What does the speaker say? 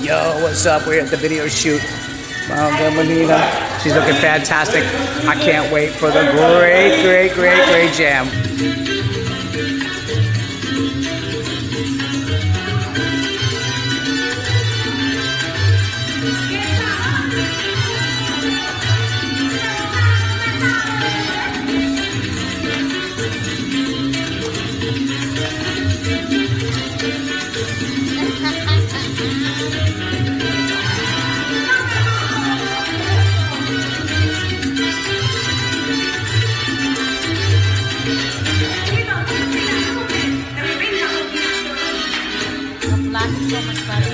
Yo, what's up? We're at the video shoot. Monica manita, She's looking fantastic. I can't wait for the great, great, great, great jam. Thank you so much, fun.